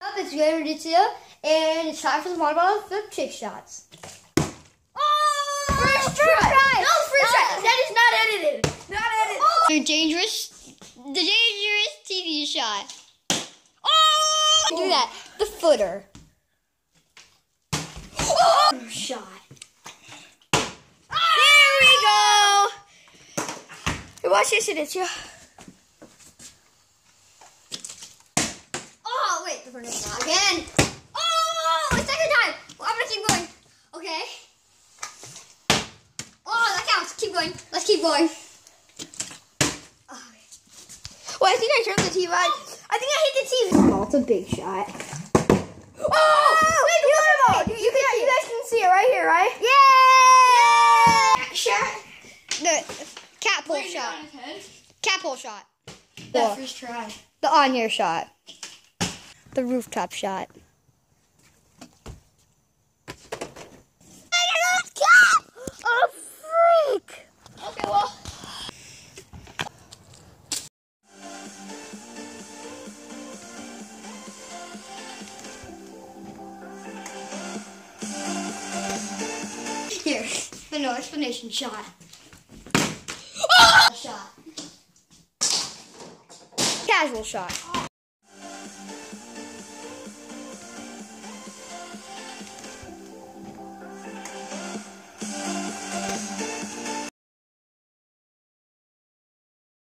Up, it's Graham Radizia, and it's time for the water bottle flip trick shots. Oh! First try. No, first No. try. That is not edited. Not edited. Oh. The dangerous, the dangerous TV shot. Oh! Do that. The footer. Oh! Shot. Ah. There we go. Watch this, it is you. Oh, wait. The again. Oh, a second time. Well, I'm gonna keep going. Okay. Oh, that counts. Keep going. Let's keep going. Oh, Well, I think I turned the TV on. I think I hit the TV. Oh, it's a big shot. Oh! oh wait, the ball. You, you, can, you guys can see it right here, right? Yeah! Shot. The cat pull shot. Cat pull shot. That Or first try. the on here shot. The rooftop shot. A freak. Okay, well. Here, the no explanation shot. Shot. Casual shot.